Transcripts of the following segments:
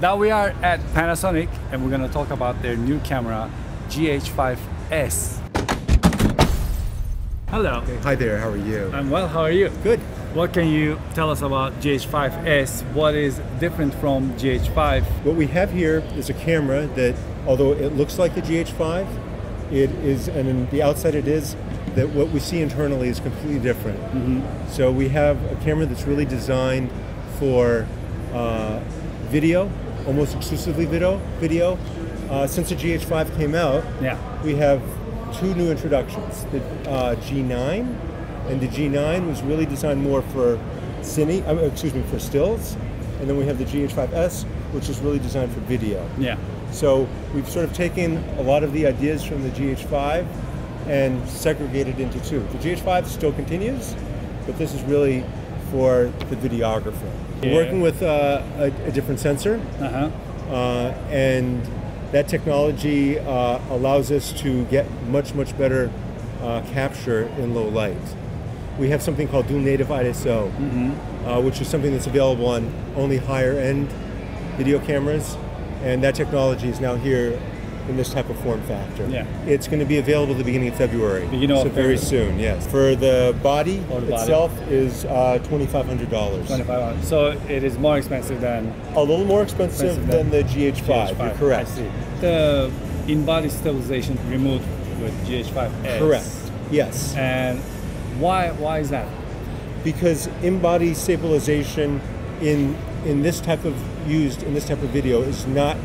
Now we are at Panasonic and we're gonna talk about their new camera GH5S. Hello. Hi there, how are you? I'm well, how are you? Good. What can you tell us about GH5S? What is different from GH5? What we have here is a camera that, although it looks like the GH5, it is, and in the outside it is, that what we see internally is completely different. So we have a camera that's really designed for uh, video, almost exclusively video. Video. Uh, since the GH5 came out, Yeah. we have two new introductions: the uh, G9, and the G9 was really designed more for cine, I mean, excuse me, for stills, and then we have the GH5S, which is really designed for video. Yeah. So we've sort of taken a lot of the ideas from the GH5 and segregated into two. The GH5 still continues, but this is really for the videographer. Yeah. We're working with uh, a, a different sensor, Uh-huh. uh, and that technology uh, allows us to get much, much better uh, capture in low light. We have something called Dual Native ISO, uh, which is something that's available on only higher end video cameras, and that technology is now here in this type of form factor. Yeah. It's going to be available at the beginning of February. Beginning so of very February. soon, yes. For the body For the body. itself is uh, $2,500. 25 So it is more expensive than A little more expensive, Expensive than, than the GH5. You're correct. I see. The in-body stabilization removed with GH5S. Correct. Yes. And why why is that? because in-body stabilization in in this type of used in this type of video is not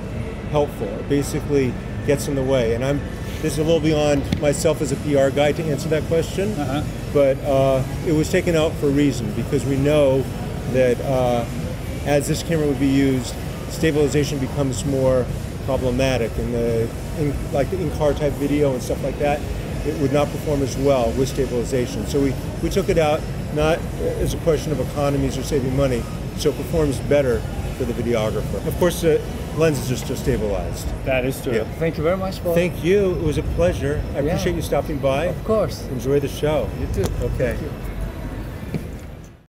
helpful. It basically gets in the way, and I'm this is a little beyond myself as a PR guy to answer that question. Uh-huh. But uh, it was taken out for a reason because we know that uh, as this camera would be used, stabilization becomes more problematic, and the in, like the in-car type video and stuff like that, it would not perform as well with stabilization. So we, we took it out not as a question of economies or saving money, so it performs better for the videographer. Of course, the lenses are still stabilized. That is true. Yeah. Thank you very much for Thank you. It was a pleasure. I Yeah. appreciate you stopping by. Of course. Enjoy the show. You too. Okay. Thank you.